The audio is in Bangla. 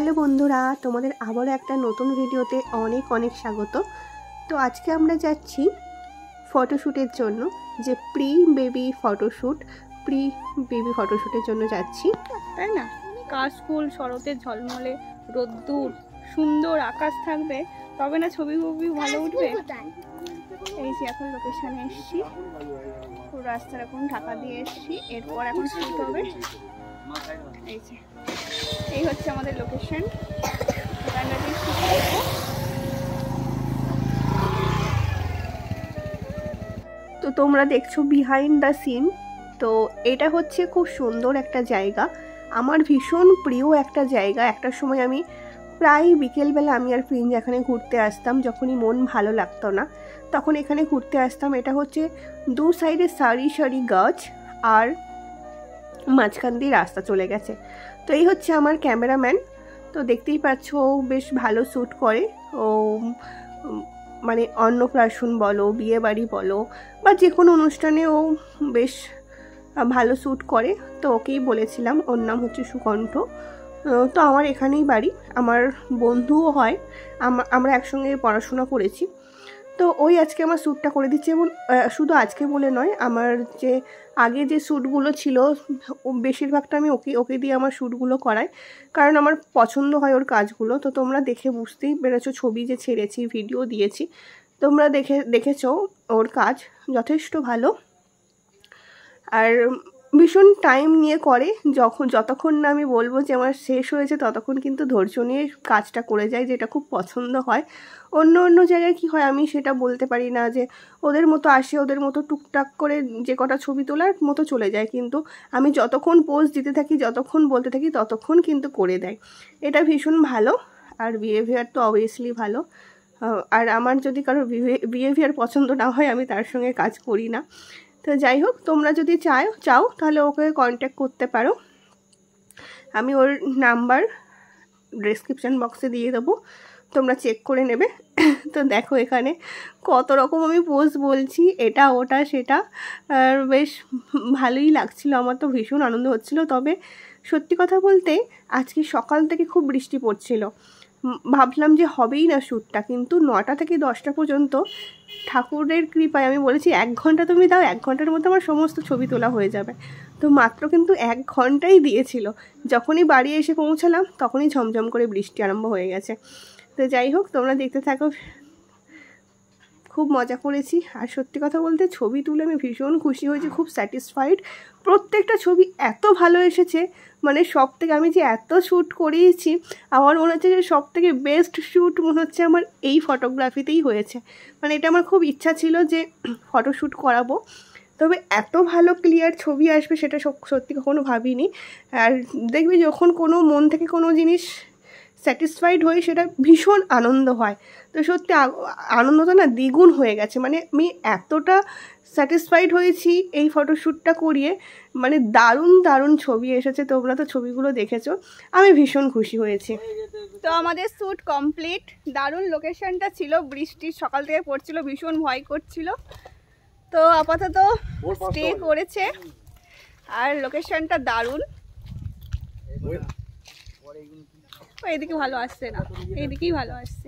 হ্যালো বন্ধুরা তোমাদের আবারও একটা নতুন ভিডিওতে অনেক অনেক স্বাগত। তো আজকে আমরা যাচ্ছি ফটোশ্যুটের জন্য যে pre baby photoshoot pre baby ফটোশ্যুটের জন্য যাচ্ছি। তাই না? কাশফুল শরতের ঝলমলে রোদ্দুর সুন্দর আকাশ থাকবে তবে না ছবি ফবি ভালো উঠবে? এই যে এখন লোকেশনে এসছি। পুরো রাস্তার এখন ঢাকা দিয়ে এসছি। এরপর এখন শুট হবে। এই যে, এই হচ্ছে আমাদের লোকেশন করব। তো তোমরা দেখছ বিহাইন্ড দ্য সিন তো এটা হচ্ছে খুব সুন্দর একটা জায়গা। আমার ভীষণ প্রিয় একটা জায়গা। একটা সময় আমি প্রায় বিকেলবেলা আমি আর প্রিন্স এখানে ঘুরতে আসতাম, যখনই মন ভালো লাগতো না। তখন এখানে ঘুরতে আসতাম। এটা হচ্ছে দু সাইডে সারি সারি গাছ আর মাঝখান দিয়ে রাস্তা চলে গেছে। তো এই হচ্ছে আমার ক্যামেরাম্যান। তো দেখতেই পাচ্ছ, ও বেশ ভালো শ্যুট করে। ও মানে অন্নপ্রাশন বলো বিয়ে বাড়ি বলো, বা যে কোনো অনুষ্ঠানে ও বেশ ভালো শ্যুট করে। তো ওকেই বলেছিলাম, ওর নাম হচ্ছে সুকণ্ঠ। তো আমার এখানেই বাড়ি। আমার বন্ধুও হয়। আমরা একসঙ্গে পড়াশোনা করেছি। তো ওই আজকে আমার শ্যুটটা করে দিচ্ছে এবং শুধু আজকে বলে নয়, আমার যে আগে যে শ্যুটগুলো ছিল বেশিরভাগটা আমি ওকে ওকে দিয়ে আমার শ্যুটগুলো করাই। কারণ আমার পছন্দ হয় ওর কাজগুলো। তো তোমরা দেখে বুঝতেই পেরেছ, ছবি যে ছেড়েছি, ভিডিও দিয়েছি। তোমরা দেখে, দেখেছ ওর কাজ যথেষ্ট ভালো। আর ভীষণ টাইম নিয়ে করে। যখন, যতক্ষণ না আমি বলব যে আমার শেষ হয়েছে, ততক্ষণ কিন্তু ধৈর্য নিয়ে কাজটা করে যায়, যেটা খুব পছন্দ হয়। অন্য অন্য জায়গায় কি হয়, আমি সেটা বলতে পারি না যে ওদের মতো আসে, ওদের মতো টুকটাক করে যে কটা ছবি তোলার মতো চলে যায়। কিন্তু আমি যতক্ষণ পোজ দিতে থাকি, যতক্ষণ বলতে থাকি, ততক্ষণ কিন্তু করে দেয়। এটা ভীষণ ভালো, আর বিহেভিয়ার তো অবভিয়াসলি ভালো। আর আমার যদি কারও বিহেভিয়ার পছন্দ না হয়, আমি তার সঙ্গে কাজ করি না। তো যাই হোক, তোমরা যদি চাও চাও, তাহলে ওকে কন্ট্যাক্ট করতে পারো। আমি ওর নাম্বার ডেসক্রিপশান বক্সে দিয়ে দেবো। তোমরা চেক করে নেবে। তো দেখো এখানে কত রকম আমি পোজ বলছি, এটা, ওটা, সেটা। আর বেশ ভালোই লাগছিল, আমার তো ভীষণ আনন্দ হচ্ছিল। তবে সত্যি কথা বলতে, আজকে সকাল থেকে খুব বৃষ্টি পড়ছিল। ভাবলাম যে হবেই না শ্যুটটা, কিন্তু নটা থেকে দশটা পর্যন্ত ঠাকুরের কৃপায় আমি বলেছি, এক ঘণ্টা তুমি দাও, এক ঘণ্টার মধ্যে আমার সমস্ত ছবি তোলা হয়ে যাবে। তো মাত্র কিন্তু এক ঘন্টাই দিয়েছিল। যখনই বাড়ি এসে পৌঁছালাম, তখনই ঝমঝম করে বৃষ্টি আরম্ভ হয়ে গেছে। তো যাই হোক, তোমরা দেখতে থাকো খুব মজা করেছি। আর সত্যি কথা বলতে ছবি তুলে আমি ভীষণ খুশি হয়েছি, খুব স্যাটিসফাইড প্রত্যেকটা ছবি এত ভালো এসেছে মানে সব থেকে আমি যে এত শ্যুট করিয়েছি, আমার মনে হচ্ছে যে সব থেকে বেস্ট শ্যুট মনে হচ্ছে আমার এই ফটোগ্রাফিতেই হয়েছে। মানে এটা আমার খুব ইচ্ছা ছিল যে ফটোশ্যুট করাবো। তবে এত ভালো ক্লিয়ার ছবি আসবে সেটা সত্যি কখনো ভাবিনি। আর দেখবি যখন কোনো মন থেকে কোনো জিনিস স্যাটিসফাইড হই সেটা ভীষণ আনন্দ হয়। তো সত্যি আনন্দটা না দ্বিগুণ হয়ে গেছে। মানে আমি এতটা স্যাটিসফাইড হয়েছি এই ফটোশ্যুটটা করিয়ে মানে দারুণ দারুণ ছবি এসেছে। তোমরা তো ছবিগুলো দেখেছ। আমি ভীষণ খুশি হয়েছি। তো আমাদের শ্যুট কমপ্লিট। দারুণ লোকেশনটা ছিল বৃষ্টি সকাল থেকে পড়ছিল ভীষণ ভয় করছিল। তো আপাতত স্টে করেছে। আর লোকেশনটা দারুণ। এদিকে ভালো আসছে না। এইদিকেই ভালো আসছে।